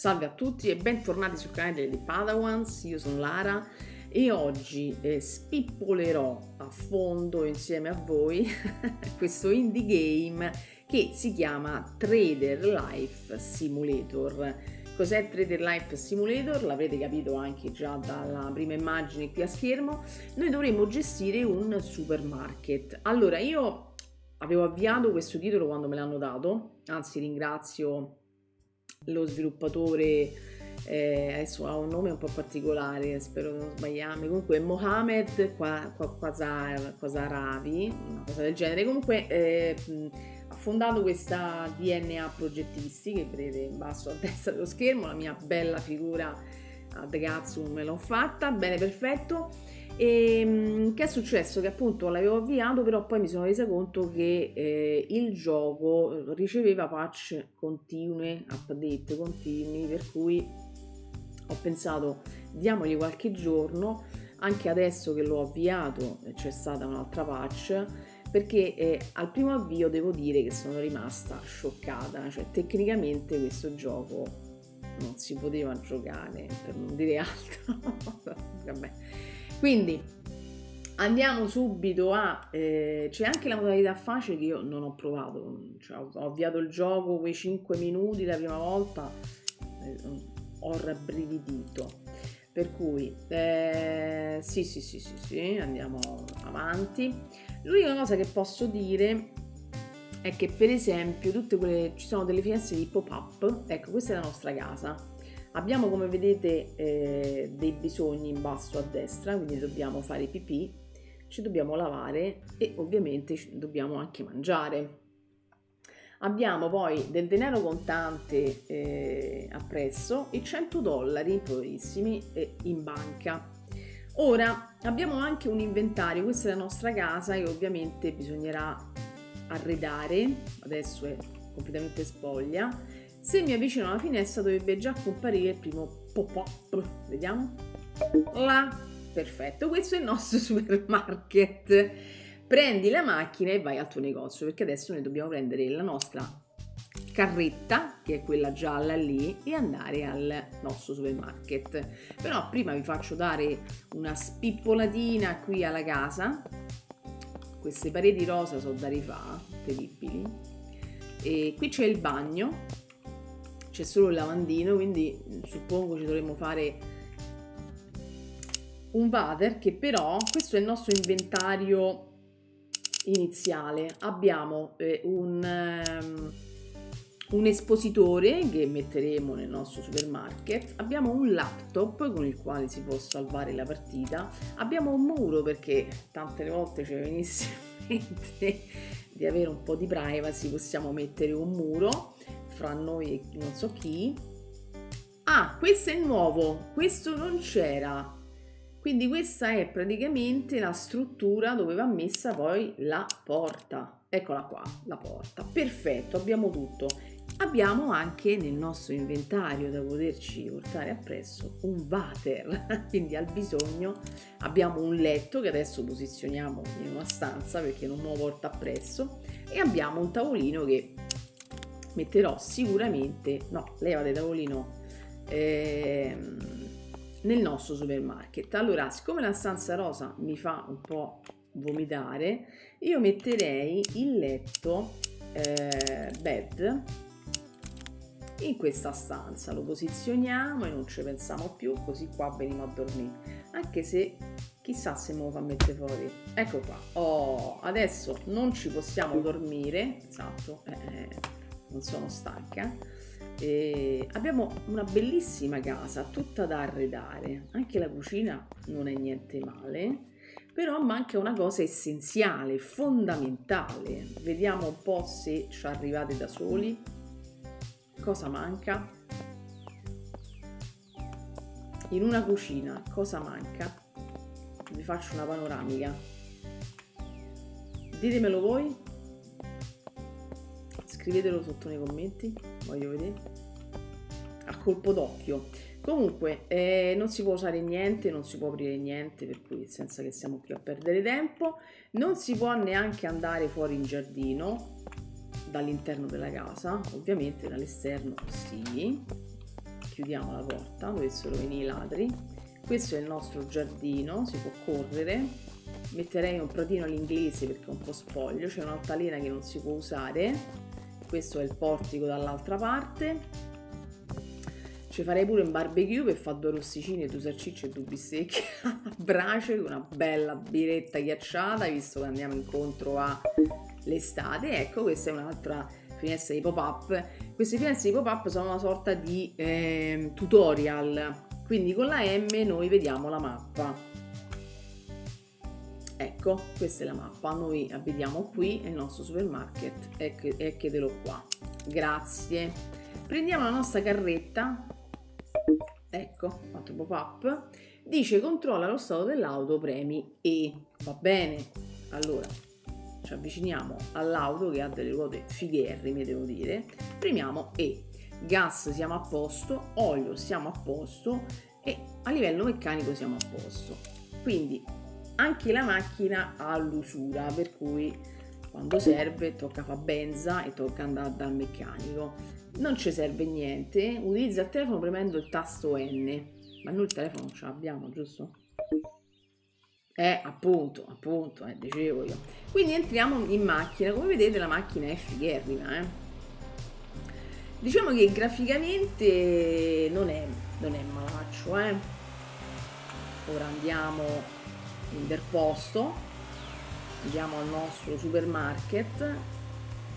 Salve a tutti e bentornati sul canale dei Padawans, io sono Lara e oggi eh, spippolerò a fondo insieme a voi questo indie game che si chiama Trader Life Simulator. Cos'è Trader Life Simulator? L'avrete capito anche già dalla prima immagine qui a schermo. Noi dovremmo gestire un supermarket. Allora, io avevo avviato questo titolo quando me l'hanno dato, anzi ringrazio lo sviluppatore eh, adesso ha un nome un po' particolare, spero non sbagliarmi, comunque Mohamed Quasaravi, una cosa del genere, comunque eh, ha fondato questa DNA Progettisti che vedete in basso a destra dello schermo, la mia bella figura a The Gatsum me l'ho fatta, bene perfetto e ehm, che è successo? Che appunto l'avevo avviato, però poi mi sono resa conto che eh, il gioco riceveva patch continue, update continui, per cui ho pensato diamogli qualche giorno, anche adesso che l'ho avviato c'è stata un'altra patch, perché eh, al primo avvio devo dire che sono rimasta scioccata, cioè tecnicamente questo gioco non si poteva giocare, per non dire altro. Vabbè quindi andiamo subito a... Eh, c'è anche la modalità facile che io non ho provato, cioè, ho, avviato il gioco quei 5 minuti la prima volta, eh, ho rabbrividito. Per cui, eh, sì, sì, sì, sì, sì, andiamo avanti. L'unica cosa che posso dire è che per esempio tutte quelle ci sono delle finestre di pop-up ecco questa è la nostra casa Abbiamo come vedete eh, dei bisogni in basso a destra, quindi dobbiamo fare pipì, ci dobbiamo lavare e ovviamente dobbiamo anche mangiare. Abbiamo poi del denaro contante eh, appresso e 100 dollari, poverissimi, eh, in banca. Ora abbiamo anche un inventario, questa è la nostra casa e ovviamente bisognerà arredare, adesso è completamente spoglia, se mi avvicino alla finestra dovrebbe già comparire il primo pop-up. Vediamo. Là. Perfetto, questo è il nostro supermarket. Prendi la macchina e vai al tuo negozio perché adesso noi dobbiamo prendere la nostra carretta, che è quella gialla lì, e andare al nostro supermarket. Però prima vi faccio dare una spippolatina qui alla casa. Queste pareti rosa sono da rifà, terribili. E qui c'è il bagno c'è solo il lavandino, quindi mm, suppongo ci dovremmo fare un water che però questo è il nostro inventario iniziale. Abbiamo eh, un, um, un espositore che metteremo nel nostro supermarket, abbiamo un laptop con il quale si può salvare la partita, abbiamo un muro perché tante volte ci venisse in mente di avere un po' di privacy, possiamo mettere un muro fra noi e non so chi. Ah, questo è nuovo, questo non c'era. Quindi questa è praticamente la struttura dove va messa poi la porta. Eccola qua, la porta. Perfetto, abbiamo tutto. Abbiamo anche nel nostro inventario da poterci portare appresso un water, quindi al bisogno abbiamo un letto che adesso posizioniamo in una stanza perché non me lo porta appresso e abbiamo un tavolino che metterò sicuramente, no, levate tavolino eh, nel nostro supermarket. Allora, siccome la stanza rosa mi fa un po' vomitare, io metterei il letto eh, bed in questa stanza, lo posizioniamo e non ci pensiamo più, così qua veniamo a dormire. Anche se chissà se me lo fa mettere fuori. Ecco qua. Oh, adesso non ci possiamo dormire, esatto. Eh, eh non sono stanca. E abbiamo una bellissima casa, tutta da arredare, anche la cucina non è niente male, però manca una cosa essenziale, fondamentale. Vediamo un po' se ci arrivate da soli. Cosa manca? In una cucina cosa manca? Vi faccio una panoramica. Ditemelo voi scrivetelo sotto nei commenti, voglio vedere. A colpo d'occhio. Comunque, eh, non si può usare niente, non si può aprire niente, per cui senza che siamo qui a perdere tempo. Non si può neanche andare fuori in giardino dall'interno della casa, ovviamente dall'esterno sì. chiudiamo la porta dovessero venire i ladri questo è il nostro giardino si può correre metterei un pratino all'inglese perché è un po' spoglio c'è un'altalena che non si può usare questo è il portico dall'altra parte. Ci farei pure un barbecue per fare due rosticini, due salsicce e due bistecche a brace una bella biretta ghiacciata visto che andiamo incontro all'estate ecco questa è un'altra finestra di pop-up. Queste finestre di pop-up sono una sorta di eh, tutorial. Quindi con la M noi vediamo la mappa ecco questa è la mappa. Noi vediamo qui il nostro supermarket ecchedelo qua. Grazie. Prendiamo la nostra carretta. Ecco fatto pop up dice controlla lo stato dell'auto premi E. Va bene. Allora ci avviciniamo all'auto che ha delle ruote figherrime devo dire. Premiamo E. Gas siamo a posto, olio siamo a posto. E a livello meccanico siamo a posto. Quindi anche la macchina ha l'usura, per cui quando serve tocca fare benza e tocca andare dal meccanico. Non ci serve niente, utilizza il telefono premendo il tasto N, ma noi il telefono ce l'abbiamo, giusto? Eh, appunto, appunto, eh, dicevo io. Quindi entriamo in macchina, come vedete la macchina è figherrima, eh Diciamo che graficamente non è, non è malaccio, eh. Ora andiamo in interposto, andiamo al nostro supermarket.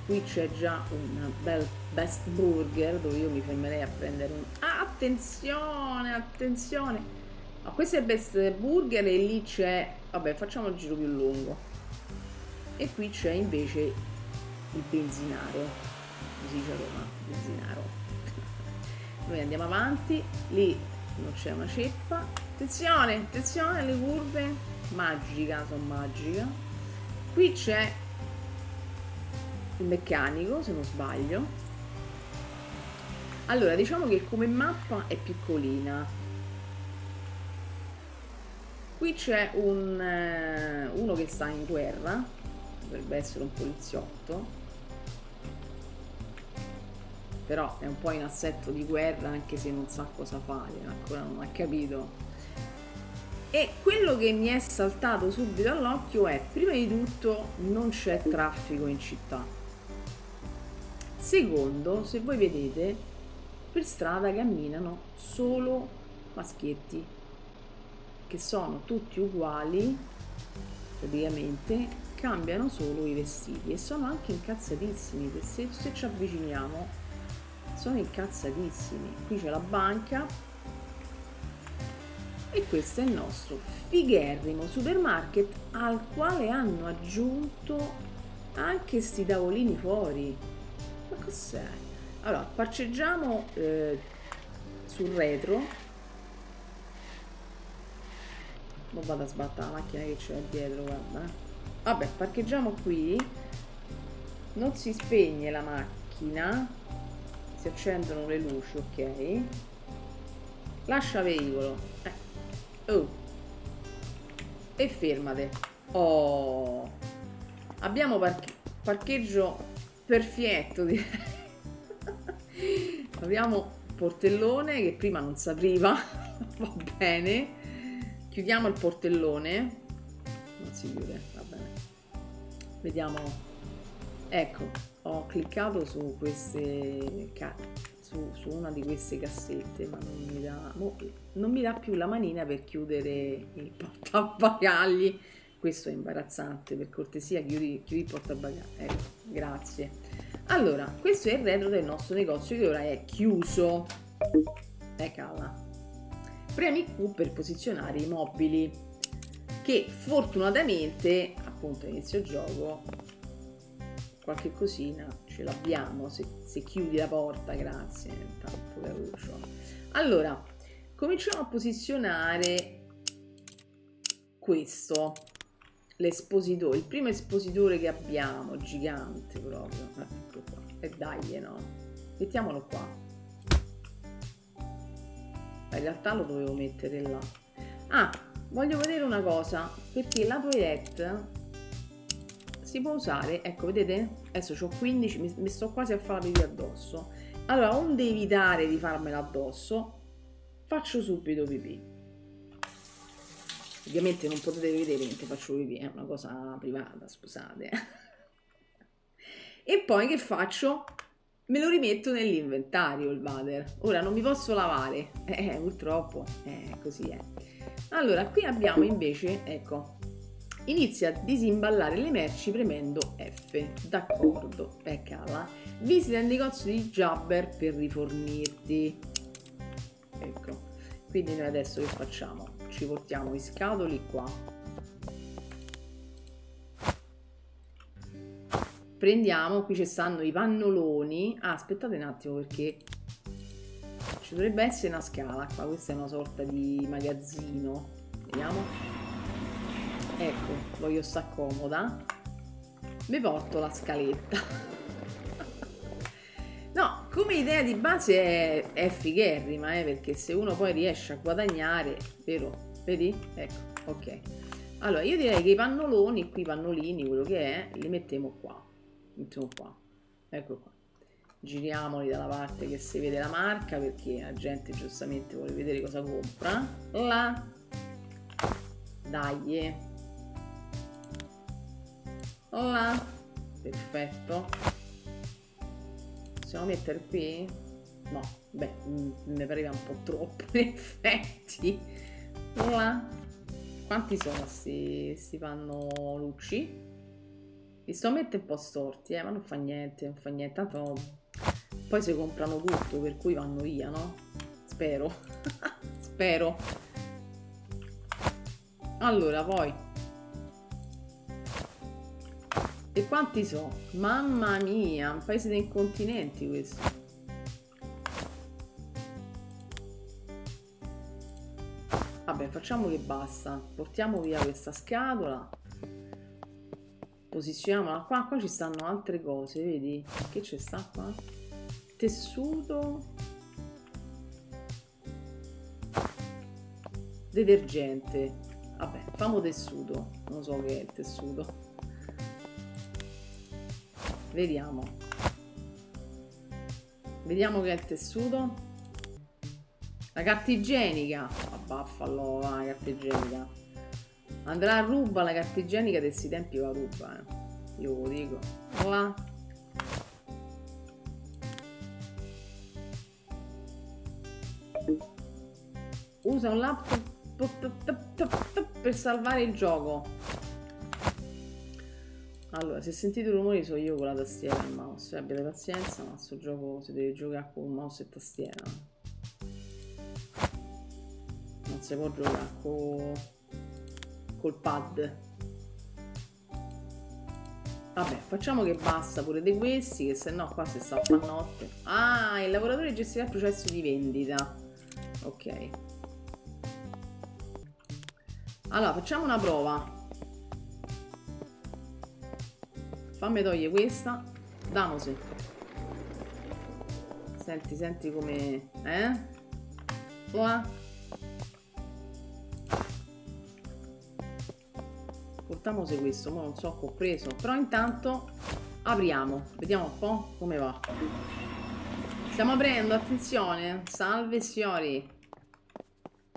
Qui c'è già un bel best burger dove io mi fermerei a prendere un... attenzione, attenzione! Ma questo è best burger e lì c'è... Vabbè, facciamo il giro più lungo. E qui c'è invece il benzinario così dice Roma, benzinaro. Noi andiamo avanti, lì non c'è una ceppa. Attenzione, attenzione alle curve, magica, sono magica. Qui c'è il meccanico, se non sbaglio. Allora, diciamo che come mappa è piccolina. Qui c'è un, eh, uno che sta in guerra, dovrebbe essere un poliziotto però è un po' in assetto di guerra anche se non sa cosa fare, ancora non ha capito. E quello che mi è saltato subito all'occhio è, prima di tutto, non c'è traffico in città. Secondo, se voi vedete, per strada camminano solo maschietti, che sono tutti uguali, praticamente, cambiano solo i vestiti e sono anche incazzatissimi, se, se ci avviciniamo sono incazzatissimi qui c'è la banca e questo è il nostro figherrimo supermarket al quale hanno aggiunto anche sti tavolini fuori. Ma cos'è? allora parcheggiamo eh, sul retro. Non vado a sbattere la macchina che c'è dietro guarda. Vabbè parcheggiamo qui. Non si spegne la macchina. Si accendono le luci ok. Lascia veicolo. Eh. Oh. e fermate. Oh. Abbiamo parche parcheggio perfetto abbiamo portellone che prima non si apriva va bene. Chiudiamo il portellone. Non si chiude va bene. Vediamo. Ecco ho cliccato su queste su, su, una di queste cassette ma non mi, dà, non mi dà più la manina per chiudere il portabagagli. Questo è imbarazzante per cortesia chiudi, chiudi il portabagagli. Ecco grazie. Allora questo è il retro del nostro negozio che ora è chiuso. Eccola. Premi Q per posizionare i mobili che fortunatamente appunto inizio gioco qualche cosina ce l'abbiamo se, se, chiudi la porta grazie tanto caruccio allora cominciamo a posizionare questo l'espositore il primo espositore che abbiamo gigante proprio ecco qua. E dai no. Mettiamolo qua. In realtà lo dovevo mettere là. Ah voglio vedere una cosa perché la toilette si può usare, ecco vedete? Adesso ho 15, mi, mi sto quasi a pipì addosso. Allora, onde evitare di farmela addosso, faccio subito pipì. Ovviamente non potete vedere mentre faccio pipì, è una cosa privata, scusate. e poi che faccio? Me lo rimetto nell'inventario il water. Ora non mi posso lavare, eh, purtroppo, eh, così è. Allora, qui abbiamo invece, ecco, inizia a disimballare le merci premendo F. D'accordo, eccola. Visita il negozio di Jabber per rifornirti. Ecco, quindi noi adesso che facciamo? Ci portiamo i scatoli qua. Prendiamo, qui ci stanno i pannoloni. Ah, aspettate un attimo perché ci dovrebbe essere una scala qua. Questa è una sorta di magazzino. Vediamo ecco voglio sta comoda. Mi porto la scaletta. No come idea di base è, è figherrima eh, perché se uno poi riesce a guadagnare vero? Vedi? Ecco ok. Allora io direi che i pannoloni qui i pannolini quello che è li mettiamo qua. Mettiamo qua. Ecco qua. Giriamoli dalla parte che si vede la marca perché la gente giustamente vuole vedere cosa compra. Là. Dai là perfetto. Possiamo mettere qui? No beh mm, mi pareva un po' troppo in effetti. Là quanti sono si fanno luci? Li sto a mettere un po' storti eh ma non fa niente non fa niente. Tanto poi si comprano tutto per cui vanno via no? Spero. Spero. Allora poi quanti sono? Mamma mia, un paese dei continenti questo. Vabbè, facciamo che basta. Portiamo via questa scatola. Posizioniamola qua. Qua ci stanno altre cose, vedi? Che c'è sta qua? Tessuto. Detergente. Vabbè, famo tessuto. Non so che è il tessuto. Vediamo. Vediamo che è il tessuto. La carta igienica. Abbaffalo, ah, la carta igienica. Andrà a ruba la carta igienica di questi tempi va a ruba, eh. Io lo dico. Là. Usa un laptop per salvare il gioco. Allora, se sentite rumori sono io con la tastiera e il mouse. Abbiate pazienza, ma questo gioco si deve giocare con mouse e tastiera. Non si può giocare con... col pad. Vabbè, facciamo che basta pure di questi, che se no qua si sta a notte. Ah, il lavoratore gestirà il processo di vendita. Ok. Allora, facciamo una prova. Fammi togliere questa. Damosi senti senti come eh? Là portamosi questo ma non so che ho preso. Però intanto apriamo. Vediamo un po' come va. Stiamo aprendo attenzione. Salve signori.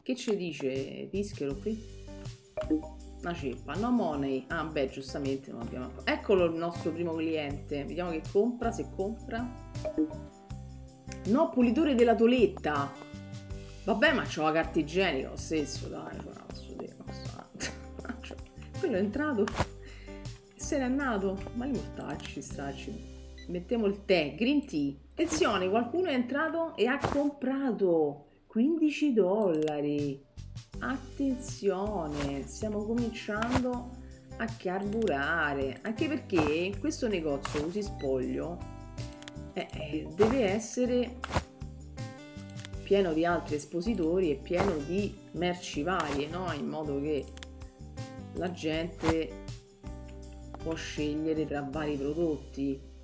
Che ci dice Pischero qui una ceppa, no money. Ah, beh, giustamente non abbiamo. Eccolo il nostro primo cliente. Vediamo che compra, se compra. No, pulitore della toletta. Vabbè, ma c'ho la carta igienica lo stesso, dai. Posso... Quello è entrato. Se n'è andato. Ma i mortacci, stracci. Mettiamo il tè, green tea. Attenzione, qualcuno è entrato e ha comprato 15 dollari attenzione, stiamo cominciando a carburare, anche perché questo negozio così spoglio eh, eh, deve essere pieno di altri espositori e pieno di merci varie, no? in modo che la gente può scegliere tra vari prodotti.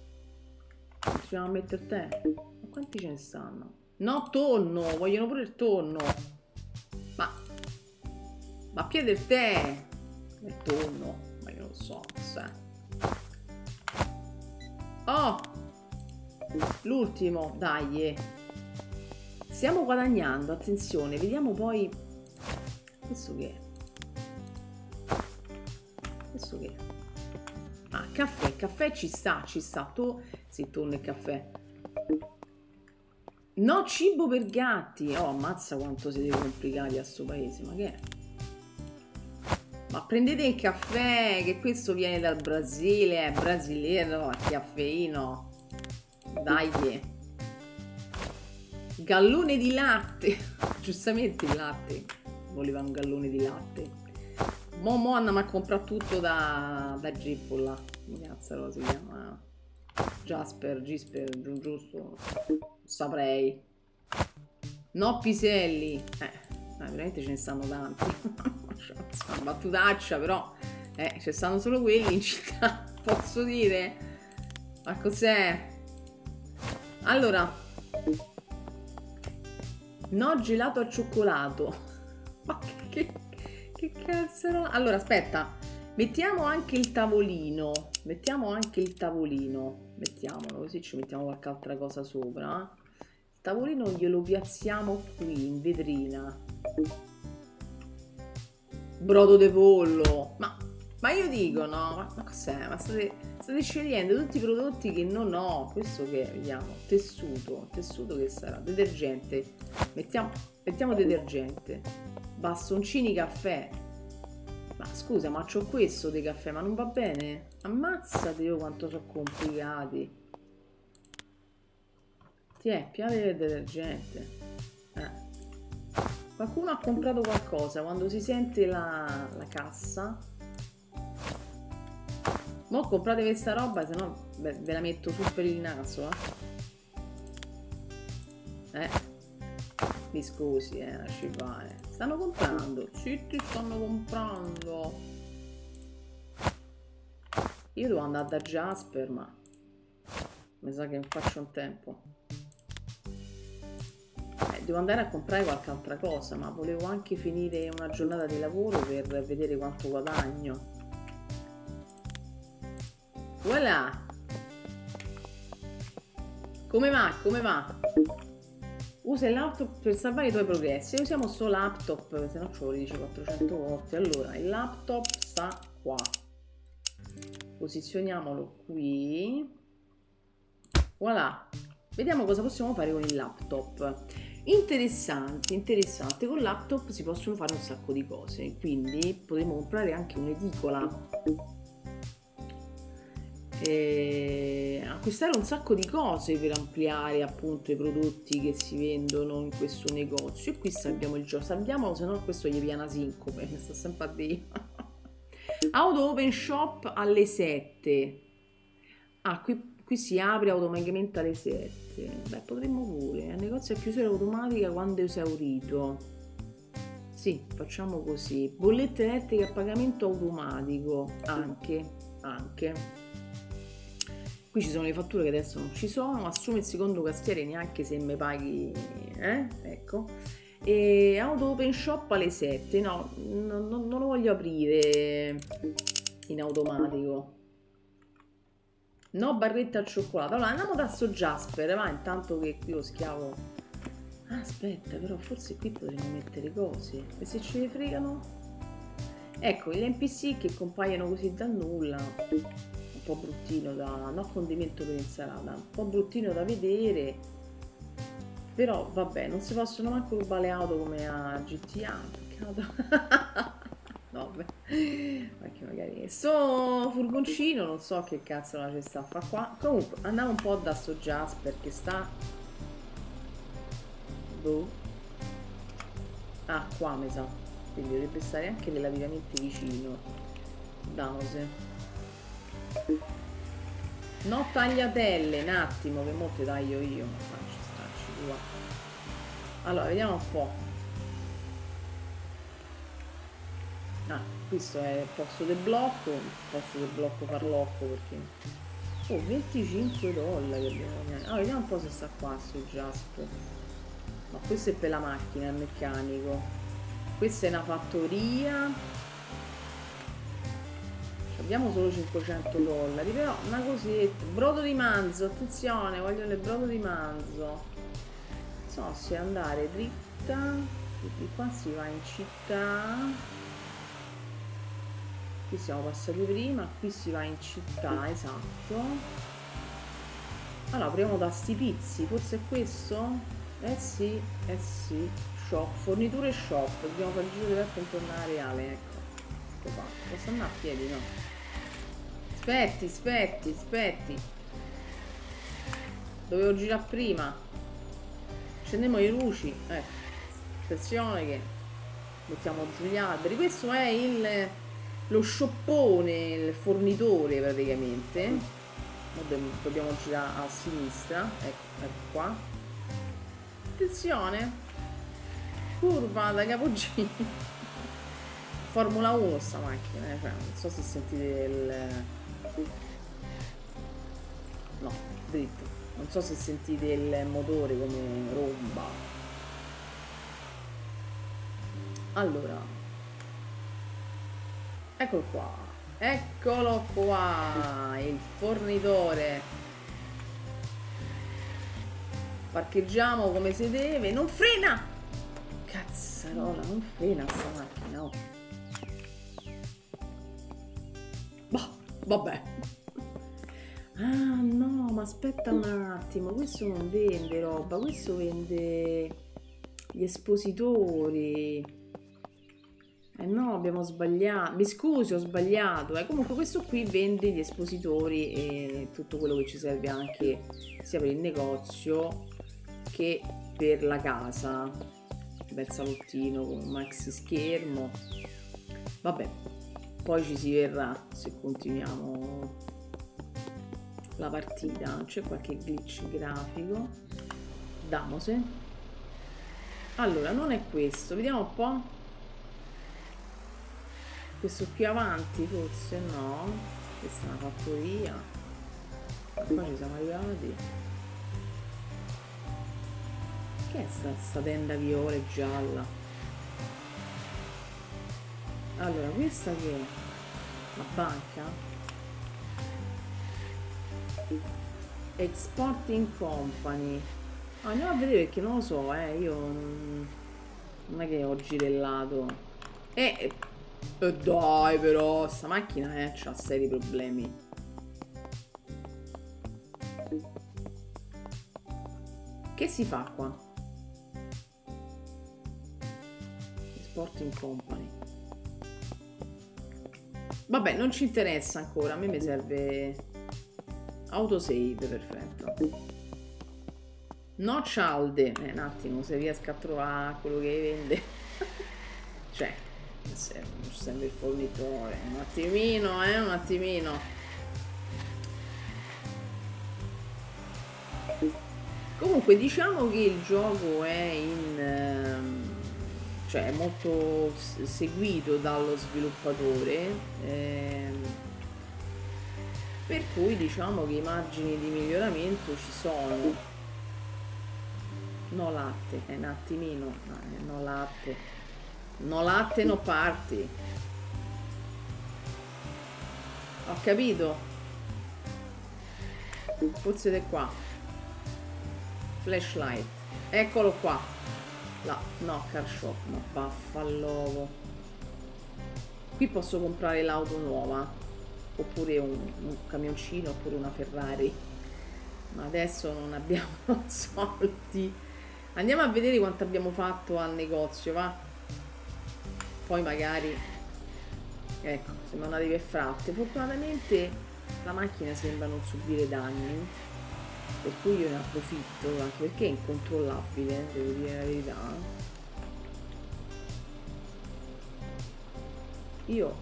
A mettere te? Ma quanti ce ne stanno? No, tonno! Vogliono pure il tonno! Ma ma piede il tè! Il tonno, ma io non so, cos'è. Oh! L'ultimo, dai. Stiamo guadagnando, attenzione, vediamo poi... Questo che è? Questo che è? Ah, caffè, caffè ci sta, ci sta. Tu, sì, tonno e caffè. No, cibo per gatti. Oh, ammazza quanto siete complicati a sto paese, ma che è? Ma prendete il caffè, che questo viene dal Brasile, è brasiliano, caffeino. Dai. Gallone di latte. Giustamente il latte. Voleva un gallone di latte. Mo mo andiamo a comprare tutto da, da Gippo là. Come cazzo si chiama? Jasper, Gisper, giusto? Saprei. No piselli. Eh, veramente ce ne stanno tanti. Una battutaccia, però eh, ci stanno solo quelli in città, posso dire? Ma cos'è? Allora, no gelato al cioccolato. Ma che, che, cazzo era? Allora, aspetta, mettiamo anche il tavolino. Mettiamo anche il tavolino. Mettiamolo, così ci mettiamo qualche altra cosa sopra. Il tavolino glielo piazziamo qui in vetrina brodo de pollo. Ma, ma io dico, no, ma, ma cos'è? Ma state, state, scegliendo tutti i prodotti che non ho. Questo che vediamo? Tessuto, tessuto che sarà? Detergente. Mettiamo, mettiamo detergente. Bastoncini caffè. Ma scusa, ma c'ho questo dei caffè, ma non va bene? Ammazzate io quanto sono complicati. Ti è, piave del detergente. Eh. Qualcuno ha comprato qualcosa quando si sente la, la cassa. Mo comprate questa roba, se no ve, la metto su per il naso. Eh. eh. Mi scusi, eh, lasci fare. Stanno comprando. Sì, stanno comprando. Io devo andare da Jasper, ma mi sa che non faccio un tempo devo andare a comprare qualche altra cosa, ma volevo anche finire una giornata di lavoro per vedere quanto guadagno. Voilà! Come va? Come va? Usa il laptop per salvare i tuoi progressi. Usiamo sto laptop, se no ce lo dice 400 volte. Allora, il laptop sta qua. Posizioniamolo qui. Voilà. Vediamo cosa possiamo fare con il laptop. Interessante, interessante, con laptop si possono fare un sacco di cose, quindi potremmo comprare anche un'edicola, e acquistare un sacco di cose per ampliare appunto i prodotti che si vendono in questo negozio e qui abbiamo il gioco, salviamolo se no questo gli viene a sincope, mi sta sempre a dire. Auto open shop alle 7. Ah, qui Qui si apre automaticamente alle 7. Beh, potremmo pure. Il negozio è chiusura automatica quando è esaurito. Sì, facciamo così. Bollette elettriche a pagamento automatico. Anche, anche. Qui ci sono le fatture che adesso non ci sono. Assume il secondo castiere neanche se mi paghi. Eh? Ecco. E auto open shop alle 7. No, non, non lo voglio aprire in automatico No barretta al cioccolato. Allora andiamo da sto Jasper, va, intanto che qui lo schiavo... Ah, aspetta, però forse qui potremmo mettere cose. E se ce ne fregano? Ecco, gli NPC che compaiono così da nulla. Un po' bruttino da... no condimento per insalata. Un po' bruttino da vedere. Però vabbè, non si possono manco rubare auto come a GTA. Peccato. No, perché magari sto furgoncino non so che cazzo la ci sta a fa qua. Comunque andiamo un po' da sto Jasper che sta boh. Ah qua mi sa. Quindi dovrebbe stare anche relativamente vicino. Dause no tagliatelle un attimo che molte taglio io. Ma faccio starci qua. Allora vediamo un po' ah questo è il posto del blocco il posto del blocco farlocco perché oh 25 dollari abbiamo ah, vediamo un po' se sta qua su Jasper ma questo è per la macchina il meccanico. Questa è una fattoria. Diamo solo 500 dollari però una cosetta brodo di manzo attenzione voglio il brodo di manzo. Non so se andare dritta di qua si va in città qui siamo passati prima qui si va in città esatto. Allora apriamo da sti pizzi forse è questo? eh sì eh sì. Shop forniture shop. Dobbiamo fare il giro di per tornare reale ecco. Qua. Posso andare a piedi no? Aspetti aspetti aspetti. Dovevo girare prima. Scendiamo le luci. Ecco attenzione che mettiamo giù gli alberi questo è il lo scioppone il fornitore praticamente. Dobbiamo girare a sinistra ecco, ecco qua. Attenzione! Curva da capogiro. Formula 1 sta macchina eh? cioè, non so se sentite il no dritto. Non so se sentite il motore come romba. Allora eccolo qua eccolo qua il fornitore. Parcheggiamo come si deve non frena! Cazzarola non frena sta macchina oh. bah, vabbè. Ah no ma aspetta un attimo questo non vende roba questo vende gli espositori eh no, abbiamo sbagliato. Mi scusi, ho sbagliato. Eh, comunque questo qui vende gli espositori e tutto quello che ci serve anche sia per il negozio che per la casa. Bel salottino con un maxi schermo. Vabbè, poi ci si verrà se continuiamo la partita. C'è qualche glitch grafico. Damose. Allora, non è questo. Vediamo un po' questo più avanti forse no questa è una fattoria. Ma qua ci siamo arrivati. Che è sta, sta tenda viola e gialla? Allora questa che è? La banca? Exporting company. Ah, andiamo a vedere perché non lo so eh io non, è che ho girellato e e dai però, sta macchina eh, ha seri problemi. Che si fa qua? Sporting Company. Vabbè, non ci interessa ancora, a me mi serve autosave, perfetto. No cialde, eh, un attimo, se riesco a trovare quello che vende. cioè, sempre il fornitore. Un attimino eh un attimino. Comunque diciamo che il gioco è in ehm, cioè è molto seguito dallo sviluppatore ehm, per cui diciamo che i margini di miglioramento ci sono. No latte è un attimino no latte No latte, no parti. Ho capito. È qua. Flashlight. Eccolo qua. La, no, car shop. Ma baffalovo. Qui posso comprare l'auto nuova. Oppure un, un camioncino, oppure una Ferrari. Ma adesso non abbiamo soldi. Andiamo a vedere quanto abbiamo fatto al negozio, va? Poi magari ecco siamo andati per fratte fortunatamente la macchina sembra non subire danni per cui io ne approfitto anche perché è incontrollabile devo dire la verità. Io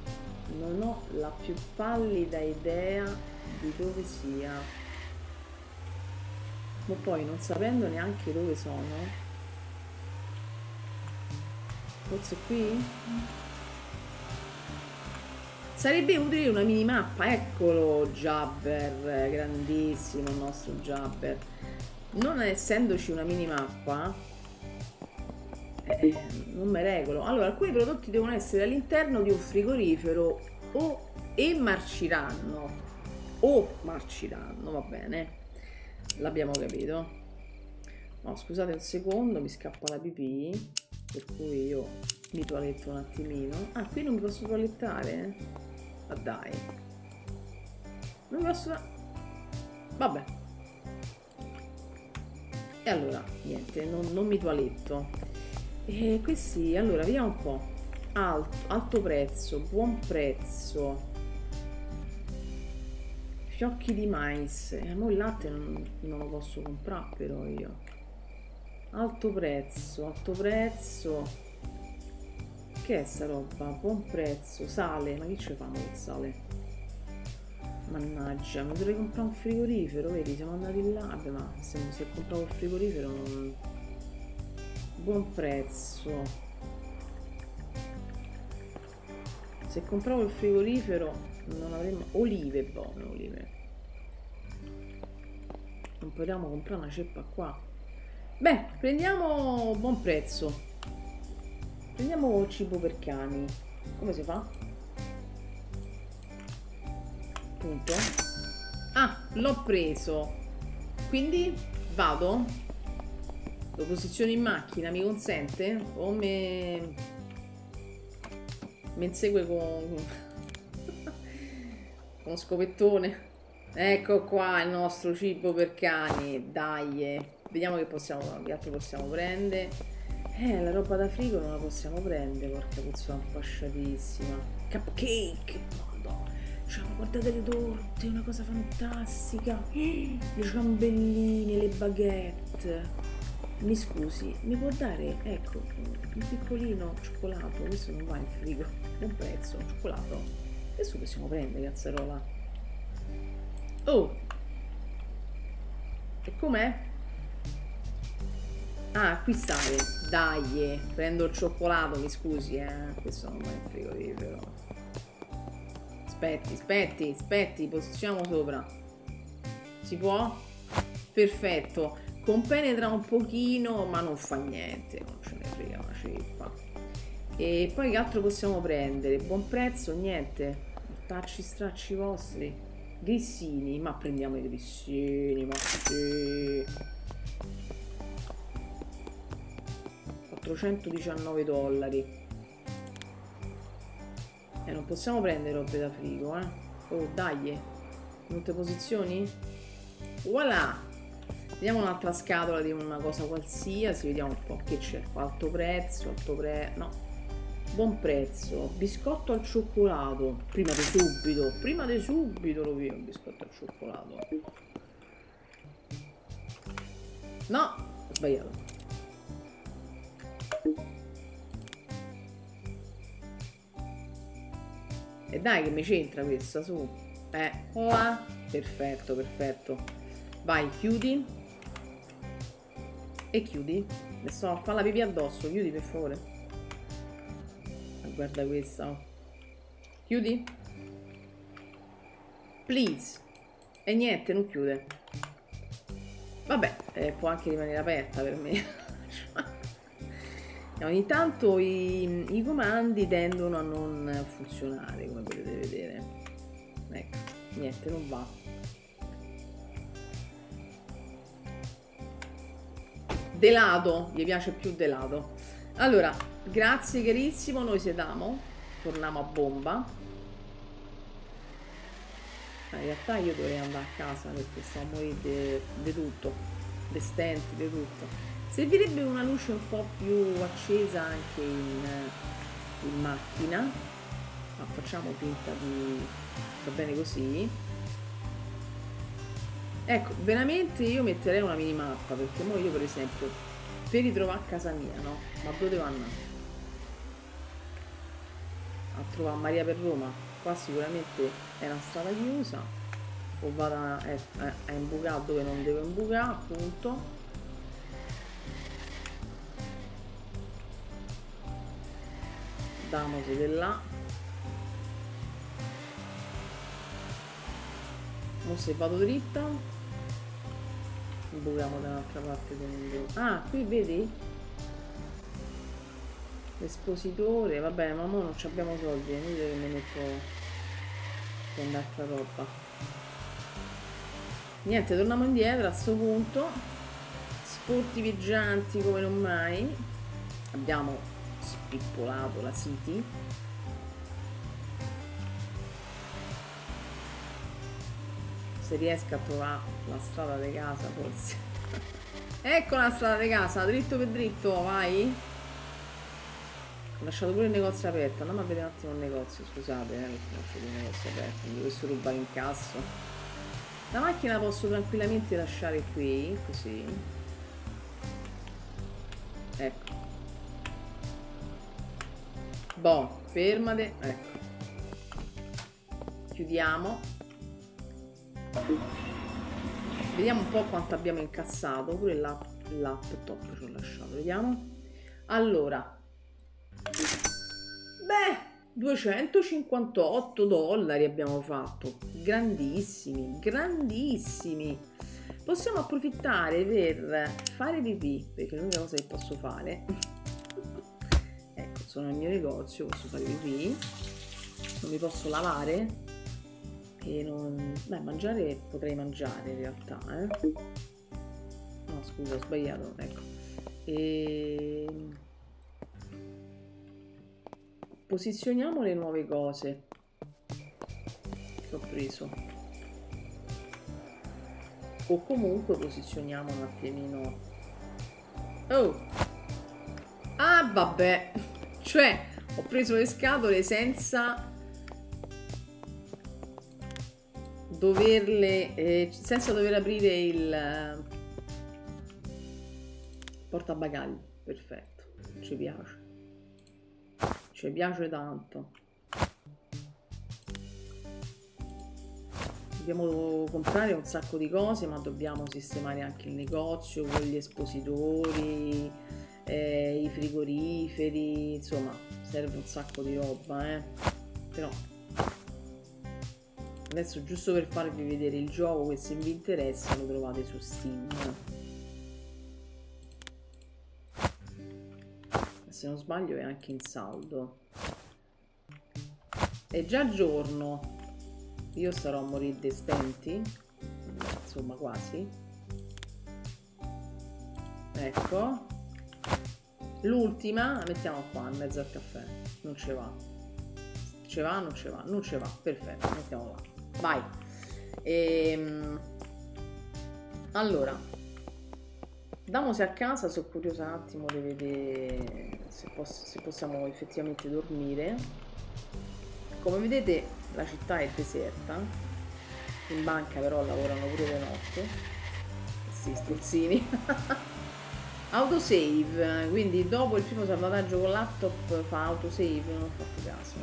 non ho la più pallida idea di dove sia. Ma poi non sapendo neanche dove sono Forse qui? Sarebbe utile una minimappa, eccolo Jabber, grandissimo il nostro Jabber. Non essendoci una minimappa, eh, non me regolo. Allora, alcuni prodotti devono essere all'interno di un frigorifero o e marciranno o marciranno, va bene. L'abbiamo capito. No, scusate un secondo, mi scappa la pipì, per cui io mi toaletto un attimino. Ah, qui non mi posso toalettare? Ma dai. Non mi posso... Vabbè. E allora, niente, non, non mi toaletto. E questi, allora, vediamo un po'. Alto, alto prezzo, buon prezzo fiocchi di mais. E mo il latte non, non lo posso comprare però io. Alto prezzo, alto prezzo. Che è sta roba? Buon prezzo, sale. Ma che ci fanno il sale? Mannaggia, mi dovrei comprare un frigorifero, vedi? Siamo andati là. Vabbè, ma se, se compravo il frigorifero non... Buon prezzo. Se compravo il frigorifero non avremmo olive buone olive non possiamo comprare una ceppa qua beh prendiamo buon prezzo prendiamo cibo per cani come si fa? punto ah l'ho preso quindi vado lo posiziono in macchina mi consente o me mi insegue con uno scopettone. Ecco qua il nostro cibo per cani. Dai, vediamo che possiamo, che altro possiamo prendere. Eh, la roba da frigo non la possiamo prendere, porca puzzola fasciatissima. Cupcake, madonna. Cioè, guardate le torte, una cosa fantastica. Le ciambelline, le baguette. Mi scusi, mi può dare, ecco, un piccolino cioccolato, questo non va in frigo, buon prezzo, cioccolato. Adesso possiamo prendere, cazzarola. Oh! E com'è? Ah, acquistare. Dai, prendo il cioccolato, mi scusi, eh. Questo non va in frigorifero. Aspetti, aspetti, aspetti, posizioniamo sopra. Si può? Perfetto. Compenetra un pochino, ma non fa niente. Non ce ne frega una ceppa. E poi che altro possiamo prendere? Buon prezzo? Niente tacci stracci vostri grissini ma prendiamo i grissini ma sì 419 dollari. Eh, non possiamo prendere robe da frigo eh. Oh dai. Molte posizioni? Voilà. Vediamo un'altra scatola di una cosa qualsiasi vediamo un po' che c'è. Alto prezzo alto prezzo no. Buon prezzo. Biscotto al cioccolato. Prima di subito. Prima di subito lo vedo biscotto al cioccolato. No ho sbagliato e dai che mi c'entra questa su. Eh là perfetto perfetto. Vai chiudi. E chiudi. Adesso fa la pipì addosso chiudi per favore. Guarda questa chiudi? Please. E niente non chiude. Vabbè eh, può anche rimanere aperta per me ogni tanto i, i, comandi tendono a non funzionare come potete vedere ecco niente non va delato gli piace più delato allora Grazie carissimo, noi sedamo, torniamo a bomba. Ma in realtà io dovrei andare a casa perché sto a morire di tutto, di stenti, di tutto. Servirebbe una luce un po' più accesa anche in, in macchina, ma facciamo finta di... va bene così. Ecco, veramente io metterei una minimappa perché mo io per esempio per ritrovare a casa mia, no? Ma dove devo andare? a trovare Maria per Roma qua sicuramente è una strada chiusa o vado a, a, a imbucare dove non devo imbucare appunto Damosi di là. Mo se vado dritta. Imbuchiamo da un'altra parte del... ah qui vedi? L'espositore vabbè ma mo non abbiamo soldi è che mi metto con altra roba. Niente torniamo indietro a questo punto. Sportiveggianti come non mai. Abbiamo spippolato la City se riesco a trovare la strada di casa forse. Ecco la strada di casa dritto per dritto vai. Ho lasciato pure il negozio aperto andiamo a vedere un attimo il negozio scusate eh, ho lasciato il negozio aperto mi dovessi rubare in casso. La macchina posso tranquillamente lasciare qui così. Ecco boh fermate. Ecco. Chiudiamo. Vediamo un po' quanto abbiamo incassato, pure l'app, laptop ci ho lasciato, vediamo. Allora, beh, 258 dollari abbiamo fatto, grandissimi, grandissimi. Possiamo approfittare per fare pipì, perché l'unica cosa che posso fare, sono nel mio negozio, posso fare pipì, non mi posso lavare, e non... Beh, mangiare potrei mangiare in realtà, eh. No, scusa, ho sbagliato, ecco. E... Posizioniamo le nuove cose che ho preso. O comunque posizioniamo un attimino... Oh! Ah, vabbè! Cioè, ho preso le scatole senza doverle eh, senza dover aprire il eh, portabagagli perfetto. Ci piace. Ci piace tanto. Dobbiamo comprare un sacco di cose ma dobbiamo sistemare anche il negozio con gli espositori eh, i frigoriferi insomma serve un sacco di roba eh. Però adesso giusto per farvi vedere il gioco che se vi interessa lo trovate su Steam. Se non sbaglio è anche in saldo. È già giorno. Io starò a morire dei stenti insomma quasi. Ecco l'ultima la mettiamo qua in mezzo al caffè. Non ce va. Ce va non ce va. Non ce va. Perfetto mettiamo là. Vai. Ehm, allora, Damosi a casa, sono curiosa un attimo di vedere se, posso, se possiamo effettivamente dormire. Come vedete la città è deserta, in banca però lavorano pure le notte, questi struzzini. autosave, quindi dopo il primo salvataggio con laptop fa autosave, non ho fatto caso,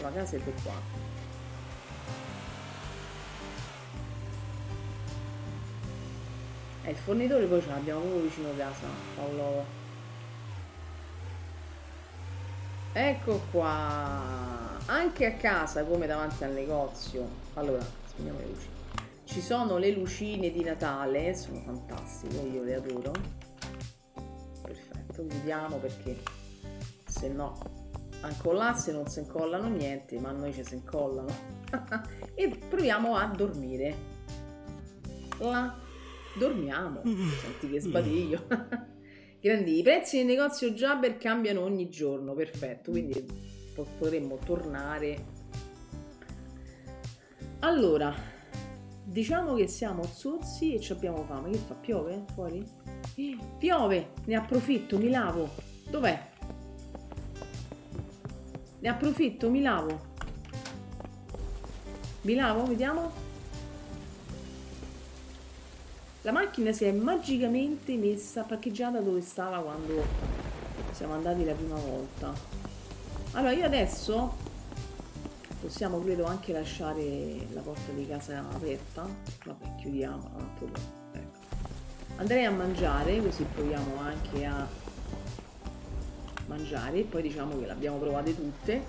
la casa è qua. E il fornitore poi ce l'abbiamo proprio vicino a casa, Paolo. Ecco qua. Anche a casa, come davanti al negozio. Allora, spegniamo le luci. Ci sono le lucine di Natale, sono fantastiche, io le adoro. Chiudiamo perché se no ancollasse non si incollano niente, ma a noi ci si incollano. e proviamo a dormire. La dormiamo. Mm. Senti che sbadiglio. Grandi, i prezzi nel negozio Jabber cambiano ogni giorno, perfetto, quindi potremmo tornare. Allora, diciamo che siamo zozzi e ci abbiamo fame. Che fa? Piove fuori? Piove, ne approfitto, mi lavo. Dov'è? Ne approfitto, mi lavo. Mi lavo, vediamo. La macchina si è magicamente messa parcheggiata dove stava quando siamo andati la prima volta. Allora io adesso possiamo credo anche lasciare la porta di casa aperta. Vabbè, chiudiamo. Andrei a mangiare così proviamo anche a mangiare poi diciamo che le abbiamo provate tutte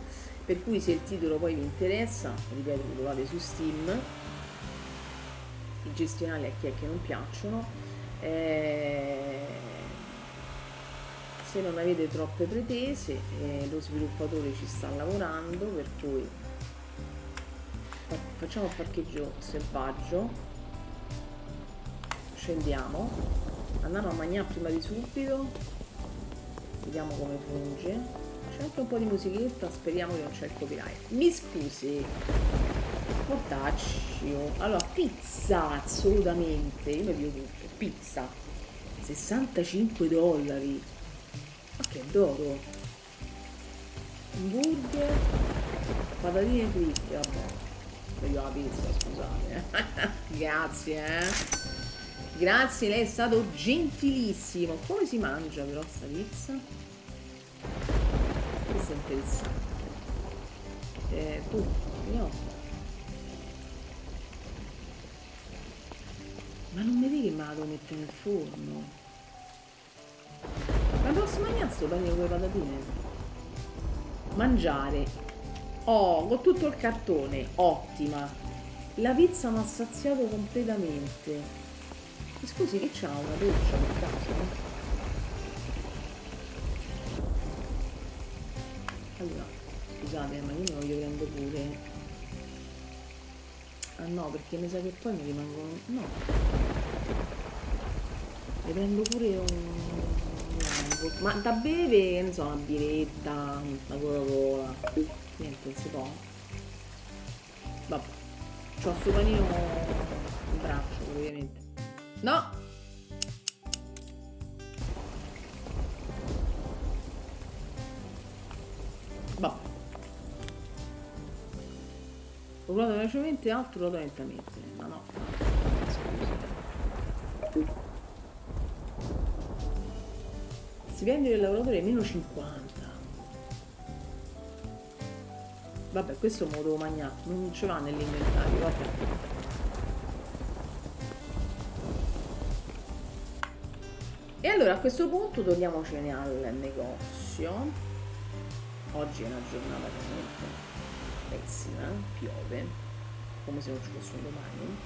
per cui se il titolo poi vi interessa ripeto lo trovate su Steam i gestionali a chi è che non piacciono. Eh, se non avete troppe pretese, eh, lo sviluppatore ci sta lavorando, per cui facciamo il parcheggio selvaggio scendiamo. Andiamo a mangiare prima di subito. Vediamo come funge. C'è anche un po' di musichetta speriamo che non c'è il copyright. Mi scusi. Portaccio allora pizza assolutamente. Io mi dico tutto. Pizza. 65 dollari. Ma che d'oro burger patatine fritte vabbè. Io la pizza scusate grazie eh Grazie, lei è stato gentilissimo. Come si mangia però sta pizza? Questo è interessante. Eh, tu, io. Ma non mi vedi che me la devo mettere nel forno? Ma posso mangiare sto pane con le patatine? Mangiare. Oh, con tutto il cartone. Ottima. La pizza mi ha saziato completamente. Scusi, che c'ha una doccia per caso? Allora, scusate, ma io me lo io prendo pure. Ah no, perché mi sa che poi mi rimangono... No. Mi prendo pure un... Ma da bere, ne so, una biretta, una Coca-Cola. Niente, non si può. Vabbè. C'ho sto panino in braccio, ovviamente. No! Boh. Popolato velocemente, altro lentamente. Ma no. Scusa. Stipendio del lavoratore meno 50. Vabbè, questo me lo devo mangiare. Non ce va nell'inventario, vabbè. Allora a questo punto torniamocene al negozio. Oggi è una giornata veramente pessima, piove, come se non ci fosse un domani.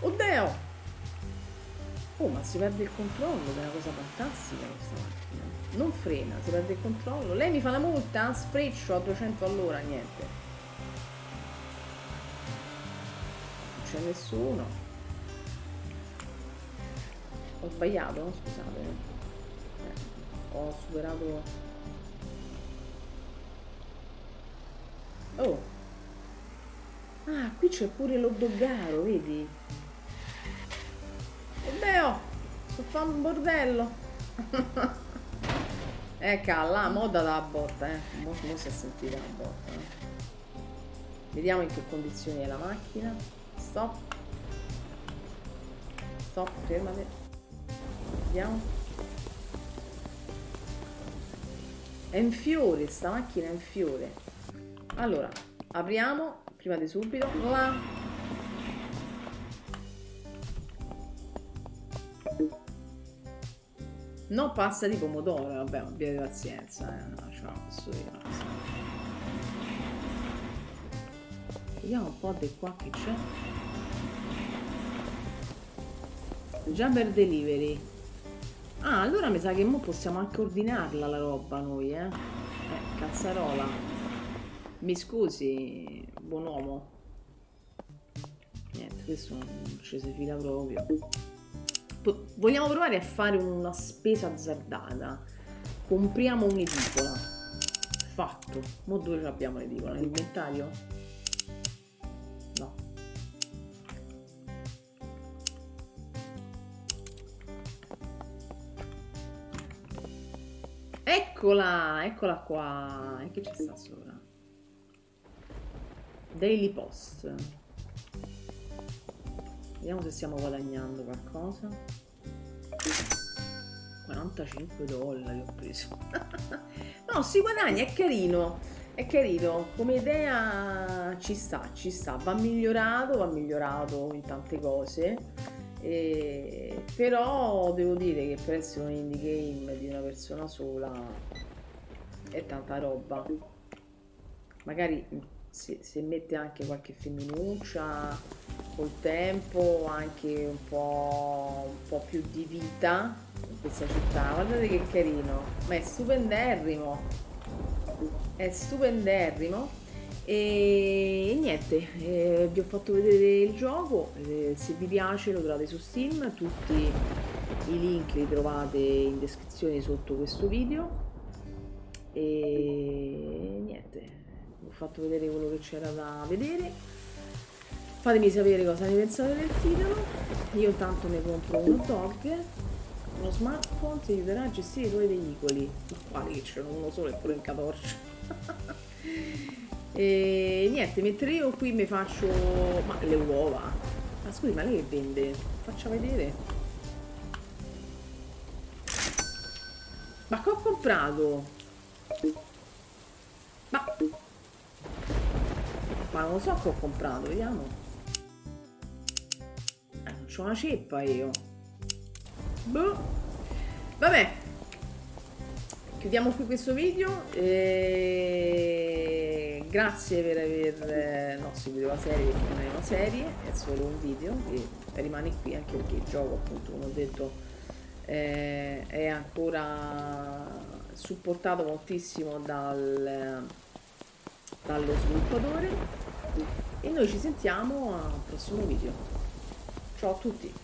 Oddio! Oh, ma si perde il controllo, che è una cosa fantastica questa macchina. Non frena, si perde il controllo. Lei mi fa la multa? Sfreccio a 200 all'ora, niente. Non c'è nessuno. Ho sbagliato? Scusate. Eh, ho superato... Oh! Ah, qui c'è pure lo doggaro, vedi? Oddio! Sto fa un bordello! Ecco, la moda da botta, eh. Mo si è sentita la botta. Eh. Vediamo in che condizioni è la macchina. Stop. Stop, fermate. Vediamo. È in fiore, sta macchina è in fiore. Allora, apriamo, prima di subito, là. No pasta di pomodoro, vabbè, abbiate pazienza, eh. No, ce la posso dire. Vediamo un po' di qua che c'è. Jumper Delivery. Ah, allora mi sa che mo possiamo anche ordinarla la roba noi, eh? Eh, cazzarola. Mi scusi, buon uomo. Niente, questo non ci si fila proprio. Po vogliamo provare a fare una spesa azzardata. Compriamo un'edicola. Fatto. Mo dove abbiamo l'edicola? Nell'inventario? Eccola, eccola qua. E che ci sta sopra? Daily Post. Vediamo se stiamo guadagnando qualcosa. 45 dollari ho preso. no, si guadagna, è carino. È carino, come idea ci sta, ci sta. Va migliorato, va migliorato in tante cose e, però devo dire che per essere un indie game di una persona sola è tanta roba. Magari se, se mette anche qualche femminuccia col tempo, anche un po', un po' più di vita in questa città. Guardate che carino, ma è stupenderrimo. È stupenderrimo E, e niente, eh, vi ho fatto vedere il gioco, eh, se vi piace lo trovate su Steam, tutti i link li trovate in descrizione sotto questo video. E niente, vi ho fatto vedere quello che c'era da vedere. Fatemi sapere cosa ne pensate del titolo. Io intanto ne compro un hot dog. Uno smartphone ti aiuterà a gestire i tuoi veicoli. Quali che c'erano uno solo e pure in catorcio. e niente, mentre io qui mi faccio... Ma le uova. Ma scusi, ma lei che vende? Faccia vedere. Ma che ho comprato? Ma... Ma non so che ho comprato, vediamo. Eh, c'ho una ceppa io. Boh. Vabbè. Chiudiamo qui questo video. E... Grazie per aver no, seguito la serie perché non è una serie, è solo un video che rimane qui anche perché il gioco appunto come ho detto eh, è ancora supportato moltissimo dal, dallo sviluppatore e noi ci sentiamo al prossimo video. Ciao a tutti!